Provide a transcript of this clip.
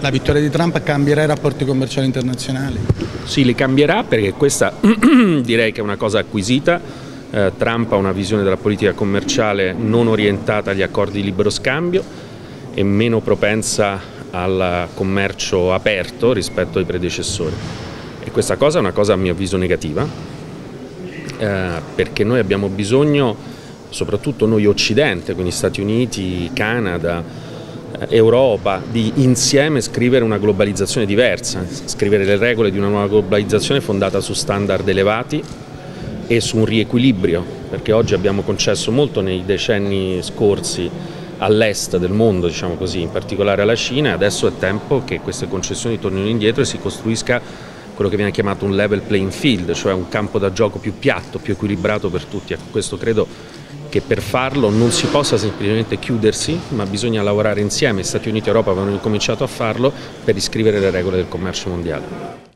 La vittoria di Trump cambierà i rapporti commerciali internazionali? Sì, li cambierà perché questa direi che è una cosa acquisita. Eh, Trump ha una visione della politica commerciale non orientata agli accordi di libero scambio e meno propensa al commercio aperto rispetto ai predecessori. E questa cosa è una cosa a mio avviso negativa, eh, perché noi abbiamo bisogno, soprattutto noi Occidente, quindi Stati Uniti, Canada, Europa, di insieme scrivere una globalizzazione diversa, scrivere le regole di una nuova globalizzazione fondata su standard elevati e su un riequilibrio, perché oggi abbiamo concesso molto nei decenni scorsi all'est del mondo, diciamo così, in particolare alla Cina, adesso è tempo che queste concessioni tornino indietro e si costruisca quello che viene chiamato un level playing field, cioè un campo da gioco più piatto, più equilibrato per tutti. Ecco, questo credo che per farlo non si possa semplicemente chiudersi, ma bisogna lavorare insieme. Stati Uniti e Europa avevano incominciato a farlo per riscrivere le regole del commercio mondiale.